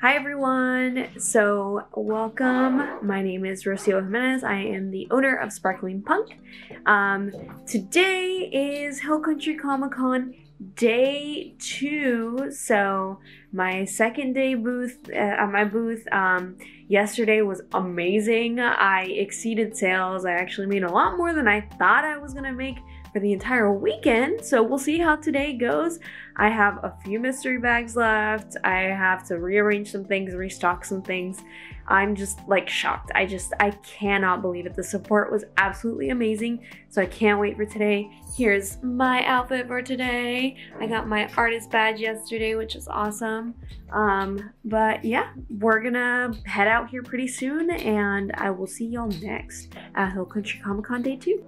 Hi everyone! So, welcome. My name is Rocio Jimenez. I am the owner of Sparkling Punk. Um, today is Hill Country Comic Con day two. So, my second day booth uh, at my booth um, yesterday was amazing. I exceeded sales. I actually made a lot more than I thought I was gonna make for the entire weekend. So we'll see how today goes. I have a few mystery bags left. I have to rearrange some things, restock some things. I'm just like shocked. I just, I cannot believe it. The support was absolutely amazing. So I can't wait for today. Here's my outfit for today. I got my artist badge yesterday, which is awesome. Um, but yeah, we're gonna head out here pretty soon and I will see y'all next at Hill Country Comic Con Day 2.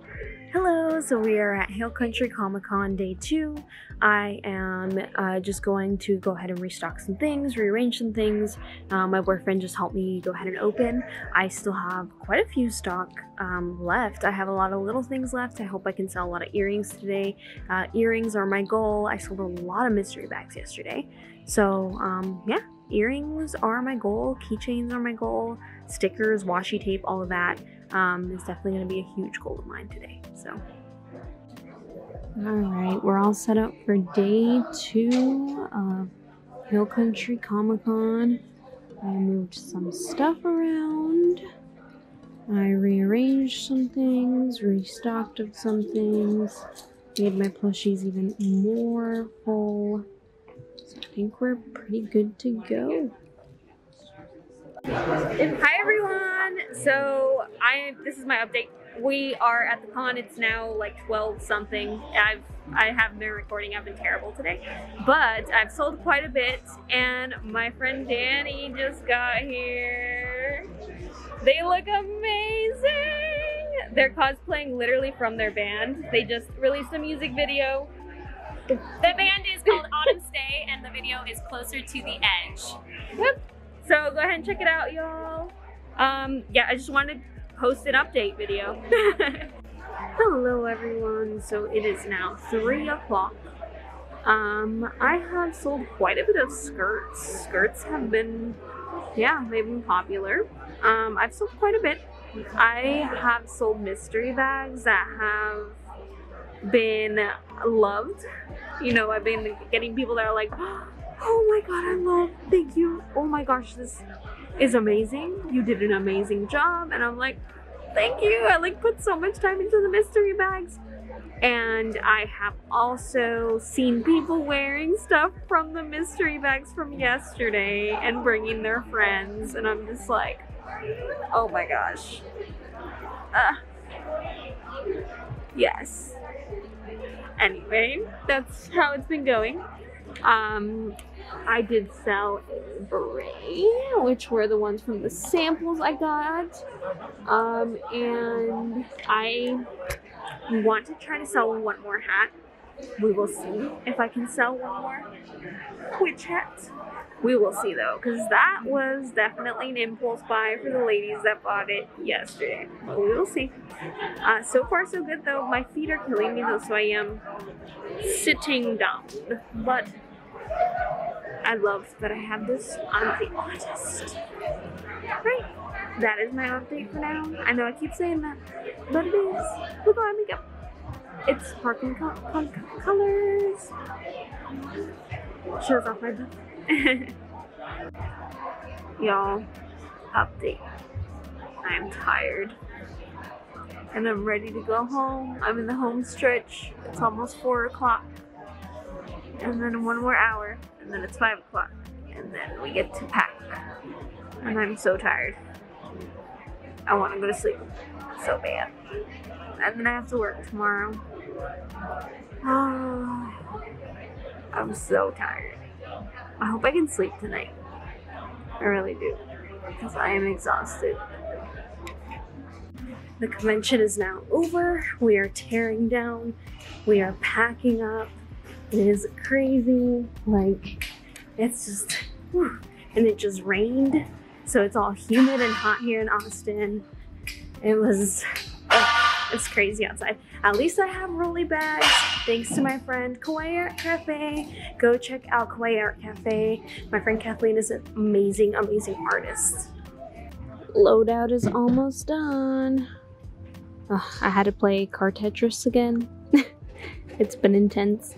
Hello, so we are at Hill Country Comic Con Day 2. I am uh, just going to go ahead and restock some things, rearrange some things. Um, my boyfriend just helped me go ahead and open. I still have quite a few stock um, left. I have a lot of little things left. I hope I can sell a lot of earrings today. Uh, earrings are my goal. I sold a lot of mystery bags yesterday. So, um, yeah, earrings are my goal. Keychains are my goal. Stickers, washi tape, all of that um, is definitely going to be a huge goal of mine today. So, all right, we're all set up for day two of Hill Country Comic Con. I moved some stuff around. I rearranged some things, restocked of some things, made my plushies even more full. So I think we're pretty good to go. Hi everyone! So I this is my update. We are at the con. It's now like 12 something. I've I haven't been recording. I've been terrible today, but I've sold quite a bit. And my friend Danny just got here. They look amazing. They're cosplaying literally from their band. They just released a music video. The band is called Autumn Stay, and the video is Closer to the Edge. Yep. So go ahead and check it out, y'all. Um, yeah, I just wanted to post an update video. Hello, everyone. So it is now three o'clock. Um, I have sold quite a bit of skirts. Skirts have been, yeah, they've been popular. Um, I've sold quite a bit. I have sold mystery bags that have been loved. You know, I've been getting people that are like, oh my god, I love, thank you. Oh my gosh, this is amazing. You did an amazing job. And I'm like, thank you. I like put so much time into the mystery bags. And I have also seen people wearing stuff from the mystery bags from yesterday and bringing their friends. And I'm just like, oh my gosh. Uh, yes. Anyway, that's how it's been going. Um, I did sell a beret, which were the ones from the samples I got. Um, and I want to try to sell one more hat. We will see if I can sell one more. Which hat? We will see though, because that was definitely an impulse buy for the ladies that bought it yesterday. But we will see. Uh, so far, so good though. My feet are killing me though, so I am sitting down. But I love that I have this. I'm the artist. Right. That is my update for now. I know I keep saying that, but it is. Look at my makeup. It's sparkling co co colors. Shows off my butt. Y'all, update. I'm tired. And I'm ready to go home. I'm in the home stretch. It's almost 4 o'clock and then one more hour, and then it's five o'clock, and then we get to pack. And I'm so tired. I want to go to sleep so bad. And then I have to work tomorrow. Oh, I'm so tired. I hope I can sleep tonight. I really do. Because I am exhausted. The convention is now over. We are tearing down. We are packing up. Is crazy. Like, it's just, whew. and it just rained. So it's all humid and hot here in Austin. It was, oh, It's crazy outside. At least I have rolly bags thanks to my friend Kawaii Art Cafe. Go check out Kawaii Art Cafe. My friend Kathleen is an amazing, amazing artist. Loadout is almost done. Ugh, I had to play car Tetris again. it's been intense.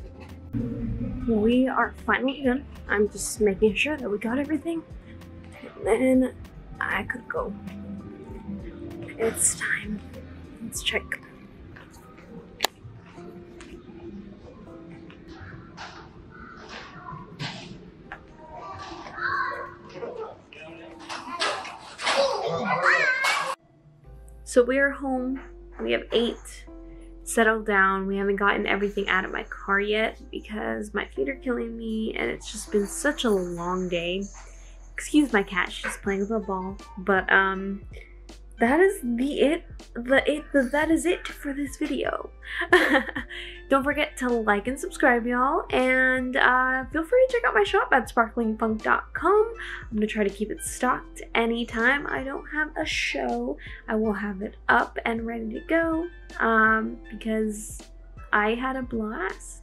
We are finally done. I'm just making sure that we got everything. And then I could go. It's time. Let's check. So we're home. We have eight settled down. We haven't gotten everything out of my car yet because my feet are killing me and it's just been such a long day. Excuse my cat, she's playing with a ball. But um that is the it the it the, that is it for this video. Don't forget to like and subscribe y'all and uh, feel free to check out my shop at sparklingpunk.com i'm gonna try to keep it stocked anytime i don't have a show. I will have it up and ready to go um, because i had a blast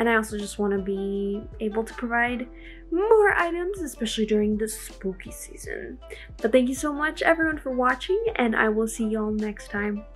and I also just want to be able to provide more items, especially during the spooky season. But thank you so much, everyone, for watching, and I will see y'all next time.